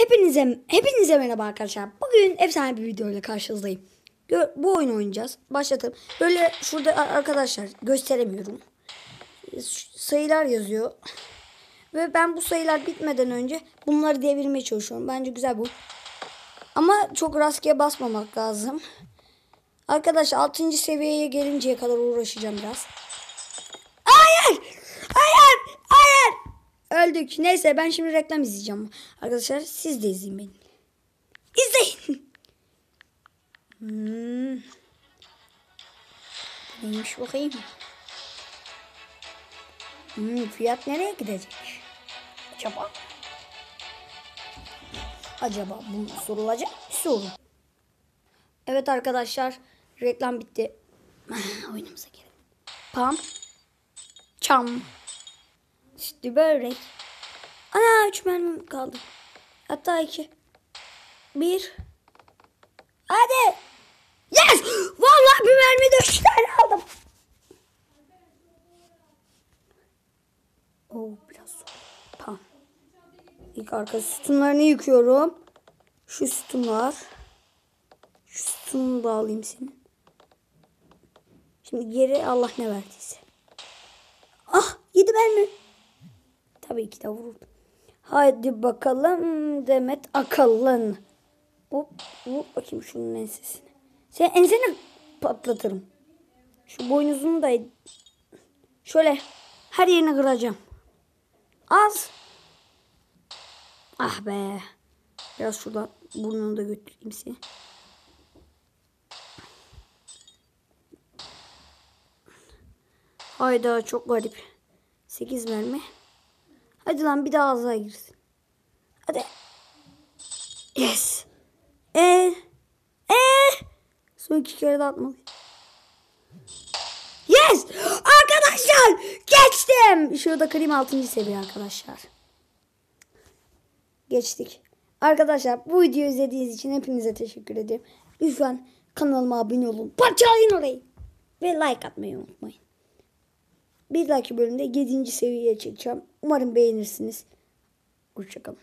Hepinize hepinize merhaba arkadaşlar. Bugün efsane bir video ile karşınızdayım. Bu oyunu oynayacağız. Başlatalım. Böyle şurada arkadaşlar gösteremiyorum. Ş- Sayılar yazıyor. Ve ben bu sayılar bitmeden önce bunları devirmeye çalışıyorum. Bence güzel bu. Ama çok rastgele basmamak lazım. Arkadaşlar 6. seviyeye gelinceye kadar uğraşacağım biraz. Öldük. Neyse ben şimdi reklam izleyeceğim. Arkadaşlar siz de izleyin beni. İzleyin. Hmm. Neymiş bakayım. Hmm, fiyat nereye gidecek? Acaba? Acaba bu sorulacak bir soru. Evet arkadaşlar reklam bitti. Oyunumuza girelim. Pam. Çam. İşte börek. Ana üç mermim kaldı. Hatta iki. Bir. Hadi. Yes! Vallahi bir mermi de üç tane aldım. Oo biraz zor. Tamam. İlk arka sütunlarını yıkıyorum. Şu sütunlar. Şu sütunu da alayım senin. Şimdi geri Allah ne verdiyse. Ah yedi mermi. Tabii ki de vururdum. Haydi bakalım Demet akıllın. Hop vur bakayım şunun ensesine. Sen enseni patlatırım. Şu boynuzunu da şöyle her yerini kıracağım. Az. Ah be. Biraz şuradan burnunu da götüreyim seni. Hayda çok garip. 8 mermi. Hadi lan bir daha ağzına girsin. Hadi. Yes. Ee, ee. Son iki kere de atmalıyım. Yes. Arkadaşlar geçtim. Şurada kırayım 6. seviye arkadaşlar. Geçtik. Arkadaşlar bu videoyu izlediğiniz için hepinize teşekkür ederim. Lütfen kanalıma abone olun. Parçalayın orayı. Ve like atmayı unutmayın. Bir dahaki bölümde 7. seviyeye çekeceğim. Umarım beğenirsiniz. Hoşçakalın.